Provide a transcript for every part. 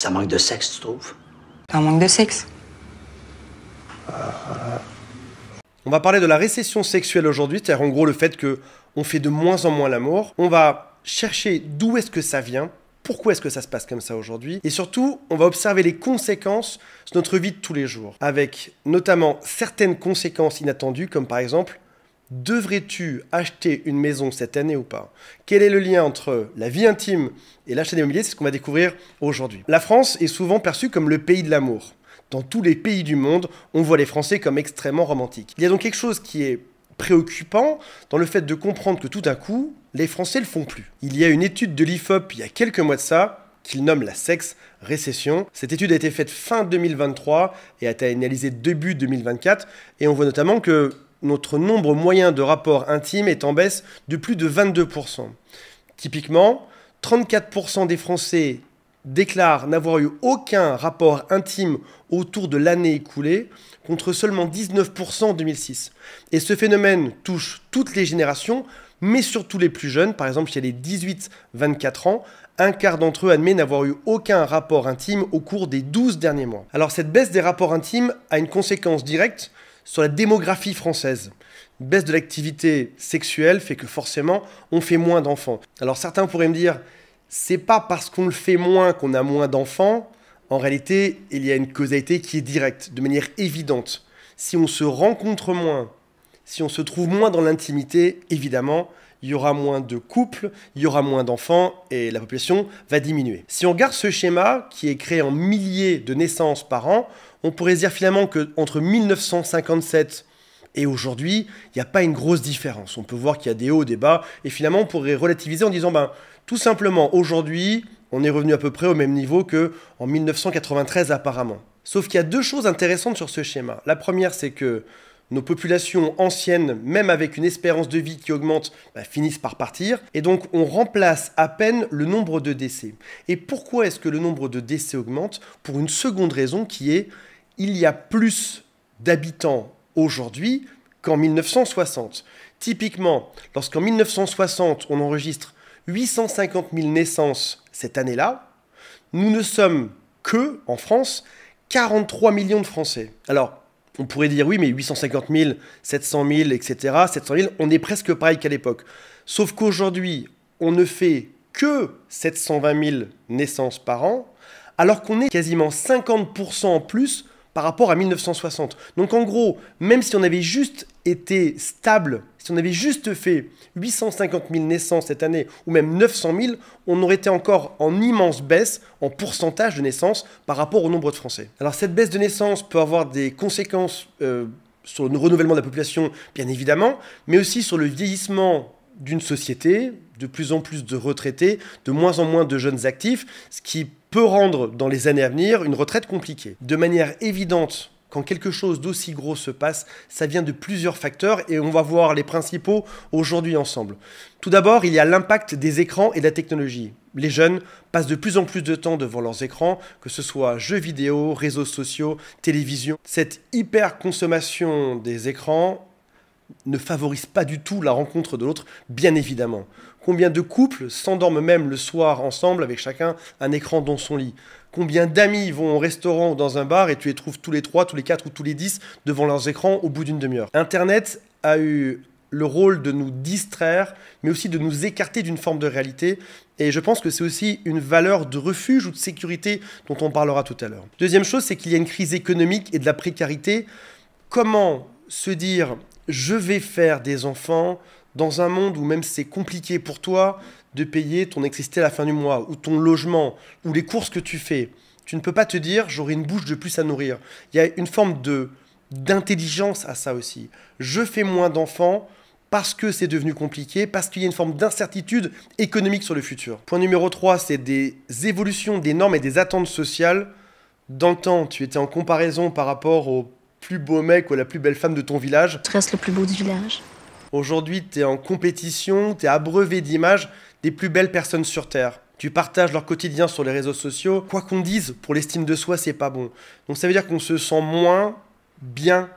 Ça manque de sexe, tu trouves? Un manque de sexe. On va parler de la récession sexuelle aujourd'hui, c'est-à-dire en gros le fait que on fait de moins en moins l'amour. On va chercher d'où est-ce que ça vient, pourquoi est-ce que ça se passe comme ça aujourd'hui Et surtout, on va observer les conséquences de notre vie de tous les jours, avec notamment certaines conséquences inattendues, comme par exemple, devrais-tu acheter une maison cette année ou pas? Quel est le lien entre la vie intime et l'achat d'immobilier? C'est ce qu'on va découvrir aujourd'hui. La France est souvent perçue comme le pays de l'amour. Dans tous les pays du monde, on voit les Français comme extrêmement romantiques. Il y a donc quelque chose qui est préoccupant dans le fait de comprendre que tout à coup, les Français le font plus. Il y a une étude de l'IFOP il y a quelques mois de ça qu'il nomme la sexe récession. Cette étude a été faite fin 2023 et a été analysée début 2024 et on voit notamment que notre nombre moyen de rapports intimes est en baisse de plus de 22%. Typiquement, 34% des Français déclarent n'avoir eu aucun rapport intime autour de l'année écoulée, contre seulement 19% en 2006. Et ce phénomène touche toutes les générations, mais surtout les plus jeunes. Par exemple, chez les 18-24 ans, un quart d'entre eux admet n'avoir eu aucun rapport intime au cours des 12 derniers mois. Alors cette baisse des rapports intimes a une conséquence directe sur la démographie française. Baisse de l'activité sexuelle fait que forcément on fait moins d'enfants. Alors certains pourraient me dire c'est pas parce qu'on le fait moins qu'on a moins d'enfants. En réalité, il y a une causalité qui est directe, de manière évidente. Si on se rencontre moins, si on se trouve moins dans l'intimité, évidemment, il y aura moins de couples, il y aura moins d'enfants et la population va diminuer. Si on regarde ce schéma qui est créé en milliers de naissances par an, on pourrait dire finalement qu'entre 1957 et aujourd'hui, il n'y a pas une grosse différence. On peut voir qu'il y a des hauts, des bas, et finalement on pourrait relativiser en disant, ben, tout simplement, aujourd'hui, on est revenu à peu près au même niveau que en 1993 apparemment. Sauf qu'il y a deux choses intéressantes sur ce schéma. La première, c'est que nos populations anciennes, même avec une espérance de vie qui augmente, bah, finissent par partir. Et donc on remplace à peine le nombre de décès. Et pourquoi est-ce que le nombre de décès augmente? Pour une seconde raison qui est, il y a plus d'habitants aujourd'hui qu'en 1960. Typiquement, lorsqu'en 1960 on enregistre 850 000 naissances cette année-là, nous ne sommes que, en France, 43 millions de Français. Alors, on pourrait dire oui, mais 850 000, 700 000, etc., 700 000, on est presque pareil qu'à l'époque. Sauf qu'aujourd'hui, on ne fait que 720 000 naissances par an, alors qu'on est quasiment 50% en plus par rapport à 1960. Donc en gros, même si on avait juste été stable, si on avait juste fait 850 000 naissances cette année, ou même 900 000, on aurait été encore en immense baisse en pourcentage de naissances par rapport au nombre de Français. Alors cette baisse de naissances peut avoir des conséquences euh, sur le renouvellement de la population, bien évidemment, mais aussi sur le vieillissement d'une société, de plus en plus de retraités, de moins en moins de jeunes actifs, ce qui peut rendre dans les années à venir une retraite compliquée. De manière évidente, quand quelque chose d'aussi gros se passe, ça vient de plusieurs facteurs et on va voir les principaux aujourd'hui ensemble. Tout d'abord, il y a l'impact des écrans et de la technologie. Les jeunes passent de plus en plus de temps devant leurs écrans, que ce soit jeux vidéo, réseaux sociaux, télévision. Cette hyper consommation des écrans ne favorise pas du tout la rencontre de l'autre, bien évidemment. Combien de couples s'endorment même le soir ensemble avec chacun un écran dans son lit? Combien d'amis vont au restaurant ou dans un bar et tu les trouves tous les trois, tous les quatre ou tous les dix devant leurs écrans au bout d'une demi-heure? Internet a eu le rôle de nous distraire, mais aussi de nous écarter d'une forme de réalité. Et je pense que c'est aussi une valeur de refuge ou de sécurité dont on parlera tout à l'heure. Deuxième chose, c'est qu'il y a une crise économique et de la précarité. Comment se dire je vais faire des enfants dans un monde où même c'est compliqué pour toi de payer ton électricité à la fin du mois, ou ton logement, ou les courses que tu fais, tu ne peux pas te dire j'aurai une bouche de plus à nourrir. Il y a une forme de d'intelligence à ça aussi. Je fais moins d'enfants parce que c'est devenu compliqué, parce qu'il y a une forme d'incertitude économique sur le futur. Point numéro 3, c'est des évolutions des normes et des attentes sociales. Dans le temps, tu étais en comparaison par rapport au plus beau mec ou la plus belle femme de ton village. Tu restes le plus beau du village. Aujourd'hui, tu es en compétition, tu es abreuvé d'images des plus belles personnes sur Terre. Tu partages leur quotidien sur les réseaux sociaux. Quoi qu'on dise, pour l'estime de soi, c'est pas bon. Donc ça veut dire qu'on se sent moins bien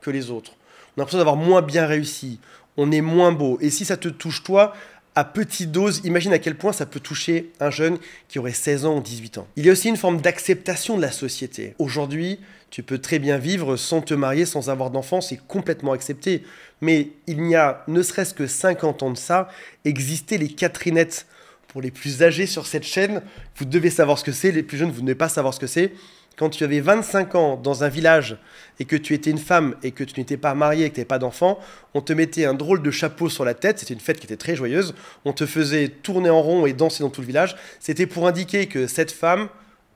que les autres. On a l'impression d'avoir moins bien réussi. On est moins beau. Et si ça te touche toi, à petite dose, imagine à quel point ça peut toucher un jeune qui aurait 16 ans ou 18 ans. Il y a aussi une forme d'acceptation de la société. Aujourd'hui, tu peux très bien vivre sans te marier, sans avoir d'enfants, c'est complètement accepté. Mais il n'y a, ne serait-ce que 50 ans de ça, existaient les Catherinettes. Pour les plus âgés sur cette chaîne, vous devez savoir ce que c'est, les plus jeunes, vous ne devez pas savoir ce que c'est quand tu avais 25 ans dans un village et que tu étais une femme et que tu n'étais pas mariée et que tu n'avais pas d'enfant, on te mettait un drôle de chapeau sur la tête. C'était une fête qui était très joyeuse. On te faisait tourner en rond et danser dans tout le village. C'était pour indiquer que cette femme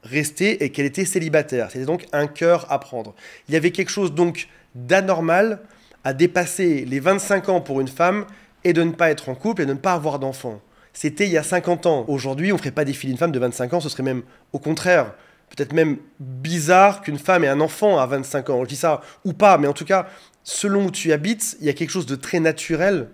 restait et qu'elle était célibataire. C'était donc un cœur à prendre. Il y avait quelque chose donc d'anormal à dépasser les 25 ans pour une femme et de ne pas être en couple et de ne pas avoir d'enfant. C'était il y a 50 ans. Aujourd'hui, on ne ferait pas défiler une femme de 25 ans, ce serait même au contraire peut-être même bizarre qu'une femme ait un enfant à 25 ans. Je dis ça ou pas, mais en tout cas, selon où tu habites, il y a quelque chose de très naturel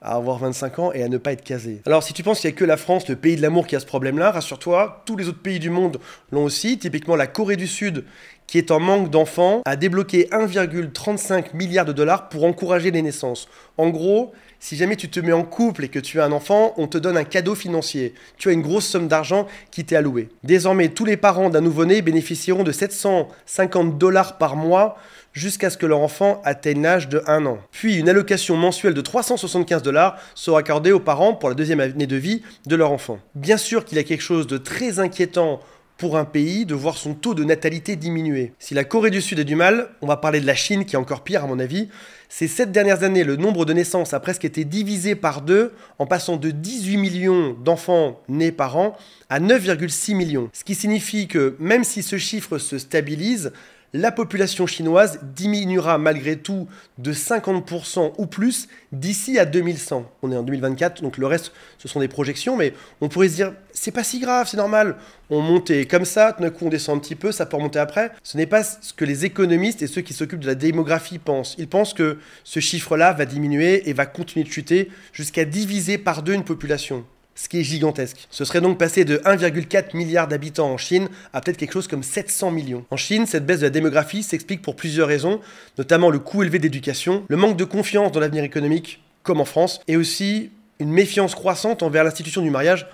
à avoir 25 ans et à ne pas être casé. Alors si tu penses qu'il n'y a que la France, le pays de l'amour, qui a ce problème-là, rassure-toi, tous les autres pays du monde l'ont aussi. Typiquement la Corée du Sud, qui est en manque d'enfants, a débloqué 1,35 milliard de dollars pour encourager les naissances. En gros, si jamais tu te mets en couple et que tu as un enfant, on te donne un cadeau financier. Tu as une grosse somme d'argent qui t'est allouée. Désormais, tous les parents d'un nouveau-né bénéficieront de 750 dollars par mois jusqu'à ce que leur enfant atteigne l'âge de 1 an. Puis une allocation mensuelle de 375 dollars sera accordée aux parents pour la deuxième année de vie de leur enfant. Bien sûr qu'il y a quelque chose de très inquiétant pour un pays de voir son taux de natalité diminuer. Si la Corée du Sud a du mal, on va parler de la Chine qui est encore pire à mon avis. Ces sept dernières années, le nombre de naissances a presque été divisé par deux en passant de 18 millions d'enfants nés par an à 9,6 millions. Ce qui signifie que même si ce chiffre se stabilise, la population chinoise diminuera malgré tout de 50% ou plus d'ici à 2100. On est en 2024, donc le reste, ce sont des projections, mais on pourrait se dire, c'est pas si grave, c'est normal. On montait comme ça, tout d'un coup on descend un petit peu, ça peut remonter après. Ce n'est pas ce que les économistes et ceux qui s'occupent de la démographie pensent. Ils pensent que ce chiffre-là va diminuer et va continuer de chuter jusqu'à diviser par deux une population ce qui est gigantesque. Ce serait donc passé de 1,4 milliard d'habitants en Chine à peut-être quelque chose comme 700 millions. En Chine, cette baisse de la démographie s'explique pour plusieurs raisons, notamment le coût élevé d'éducation, le manque de confiance dans l'avenir économique, comme en France, et aussi une méfiance croissante envers l'institution du mariage,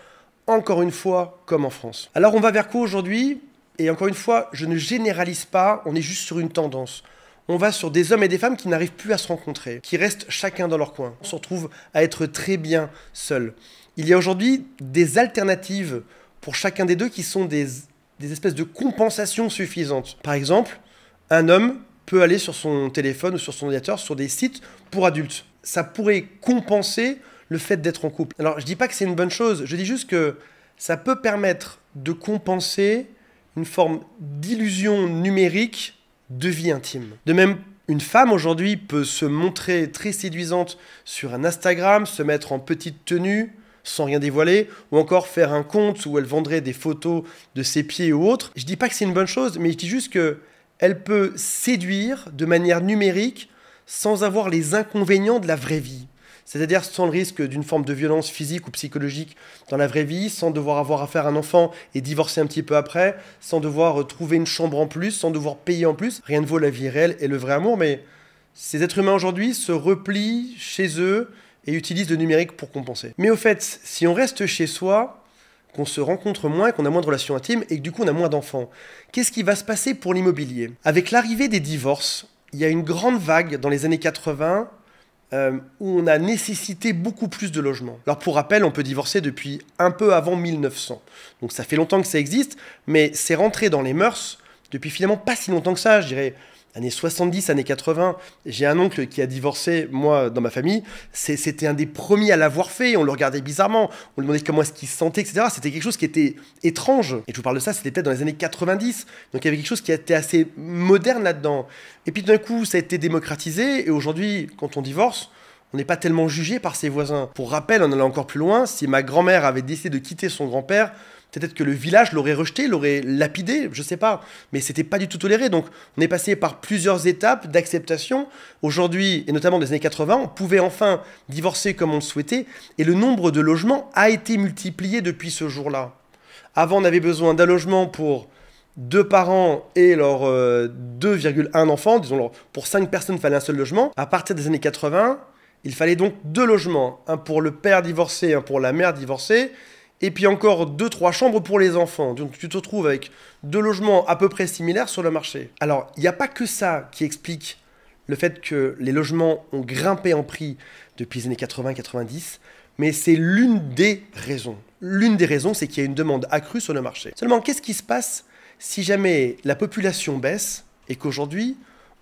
encore une fois, comme en France. Alors on va vers quoi aujourd'hui? Et encore une fois, je ne généralise pas, on est juste sur une tendance on va sur des hommes et des femmes qui n'arrivent plus à se rencontrer, qui restent chacun dans leur coin. On se retrouve à être très bien seuls il y a aujourd'hui des alternatives pour chacun des deux qui sont des, espèces de compensations suffisantes. Par exemple, un homme peut aller sur son téléphone ou sur son ordinateur sur des sites pour adultes. Ça pourrait compenser le fait d'être en couple. Alors je dis pas que c'est une bonne chose, je dis juste que ça peut permettre de compenser une forme d'illusion numérique de vie intime. De même, une femme aujourd'hui peut se montrer très séduisante sur un Instagram, se mettre en petite tenue, sans rien dévoiler, ou encore faire un compte où elle vendrait des photos de ses pieds ou autres. Je dis pas que c'est une bonne chose, mais je dis juste que elle peut séduire de manière numérique sans avoir les inconvénients de la vraie vie. C'est-à-dire sans le risque d'une forme de violence physique ou psychologique dans la vraie vie, sans devoir avoir à faire un enfant et divorcer un petit peu après, sans devoir trouver une chambre en plus, sans devoir payer en plus. Rien ne vaut la vie réelle et le vrai amour, mais ces êtres humains aujourd'hui se replient chez eux et utilise le numérique pour compenser. Mais au fait, si on reste chez soi, qu'on se rencontre moins, qu'on a moins de relations intimes et que du coup on a moins d'enfants, qu'est-ce qui va se passer pour l'immobilier? Avec l'arrivée des divorces, il y a une grande vague dans les années 80 euh, où on a nécessité beaucoup plus de logements. Alors pour rappel, on peut divorcer depuis un peu avant 1900. Donc ça fait longtemps que ça existe, mais c'est rentré dans les mœurs depuis finalement pas si longtemps que ça, je dirais années 70, années 80. J'ai un oncle qui a divorcé, moi, dans ma famille. C'était un des premiers à l'avoir fait. On le regardait bizarrement. On lui demandait comment est-ce qu'il se sentait, etc. C'était quelque chose qui était étrange. Et je vous parle de ça, c'était peut-être dans les années 90. Donc il y avait quelque chose qui était assez moderne là-dedans. Et puis d'un coup, ça a été démocratisé. Et aujourd'hui, quand on divorce, on n'est pas tellement jugé par ses voisins. Pour rappel, on allait encore plus loin. Si ma grand-mère avait décidé de quitter son grand-père, Peut-être que le village l'aurait rejeté, l'aurait lapidé, je sais pas. Mais c'était pas du tout toléré. Donc on est passé par plusieurs étapes d'acceptation. Aujourd'hui, et notamment des années 80, on pouvait enfin divorcer comme on le souhaitait. Et le nombre de logements a été multiplié depuis ce jour-là. Avant, on avait besoin d'un logement pour deux parents et leurs 2,1 enfants. Disons, pour cinq personnes, il fallait un seul logement. À partir des années 80, Il fallait donc deux logements, un pour le père divorcé, un pour la mère divorcée, et puis encore deux, trois chambres pour les enfants. Donc tu te retrouves avec deux logements à peu près similaires sur le marché. Alors, il n'y a pas que ça qui explique le fait que les logements ont grimpé en prix depuis les années 80-90, mais c'est l'une des raisons. L'une des raisons, c'est qu'il y a une demande accrue sur le marché. Seulement, qu'est-ce qui se passe si jamais la population baisse et qu'aujourd'hui,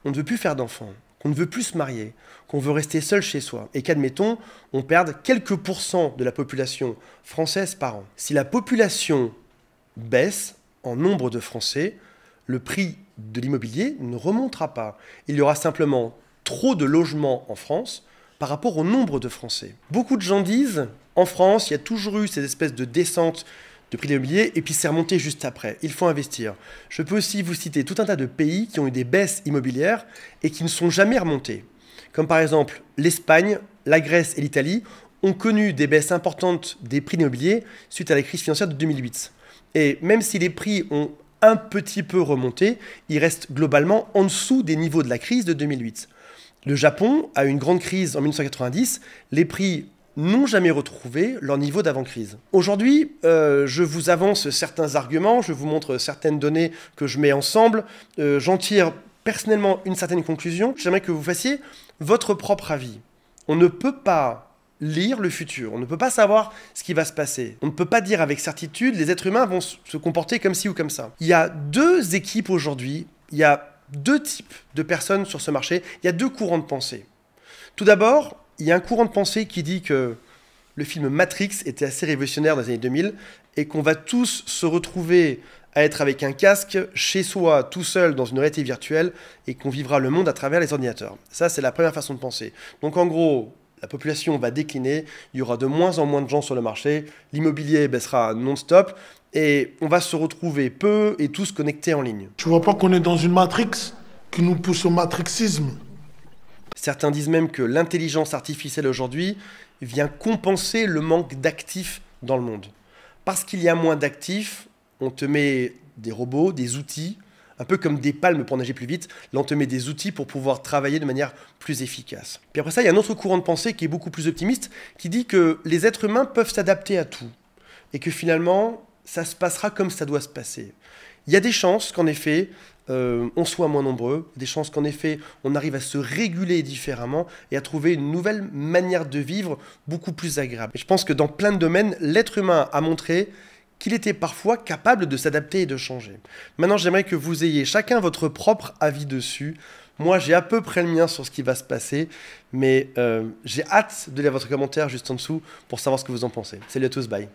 on ne veut plus faire d'enfants, qu'on ne veut plus se marier, qu'on veut rester seul chez soi, et qu'admettons, on perde quelques pourcents de la population française par an. Si la population baisse en nombre de Français, le prix de l'immobilier ne remontera pas. Il y aura simplement trop de logements en France par rapport au nombre de Français. Beaucoup de gens disent, en France, il y a toujours eu ces espèces de descente de prix de et puis c'est remonté juste après. Il faut investir. Je peux aussi vous citer tout un tas de pays qui ont eu des baisses immobilières et qui ne sont jamais remontées. Comme par exemple l'Espagne, la Grèce et l'Italie ont connu des baisses importantes des prix de l'immobilier suite à la crise financière de 2008. Et même si les prix ont un petit peu remonté, ils restent globalement en dessous des niveaux de la crise de 2008. Le Japon a eu une grande crise en 1990, les prix n'ont jamais retrouvé leur niveau d'avant-crise. Aujourd'hui, euh, je vous avance certains arguments, je vous montre certaines données que je mets ensemble, euh, j'en tire personnellement une certaine conclusion, j'aimerais que vous fassiez votre propre avis. On ne peut pas lire le futur. On ne peut pas savoir ce qui va se passer. On ne peut pas dire avec certitude les êtres humains vont se comporter comme ci ou comme ça. Il y a deux équipes aujourd'hui, il y a deux types de personnes sur ce marché, il y a deux courants de pensée. Tout d'abord, il y a un courant de pensée qui dit que le film Matrix était assez révolutionnaire dans les années 2000 et qu'on va tous se retrouver à être avec un casque chez soi, tout seul, dans une réalité virtuelle, et qu'on vivra le monde à travers les ordinateurs. Ça, c'est la première façon de penser. Donc en gros, la population va décliner, il y aura de moins en moins de gens sur le marché, l'immobilier baissera non-stop, et on va se retrouver peu et tous connectés en ligne. Tu vois pas qu'on est dans une matrix qui nous pousse au matrixisme? Certains disent même que l'intelligence artificielle aujourd'hui vient compenser le manque d'actifs dans le monde. Parce qu'il y a moins d'actifs, on te met des robots, des outils, un peu comme des palmes pour nager plus vite. Là, on te met des outils pour pouvoir travailler de manière plus efficace. Puis après ça, il y a un autre courant de pensée qui est beaucoup plus optimiste, qui dit que les êtres humains peuvent s'adapter à tout. Et que finalement, ça se passera comme ça doit se passer. Il y a des chances qu'en effet, euh, on soit moins nombreux, des chances qu'en effet, on arrive à se réguler différemment et à trouver une nouvelle manière de vivre beaucoup plus agréable. Et je pense que dans plein de domaines, l'être humain a montré qu'il était parfois capable de s'adapter et de changer. Maintenant, j'aimerais que vous ayez chacun votre propre avis dessus. Moi, j'ai à peu près le mien sur ce qui va se passer, mais euh, j'ai hâte de lire votre commentaire juste en dessous pour savoir ce que vous en pensez. Salut à tous, bye.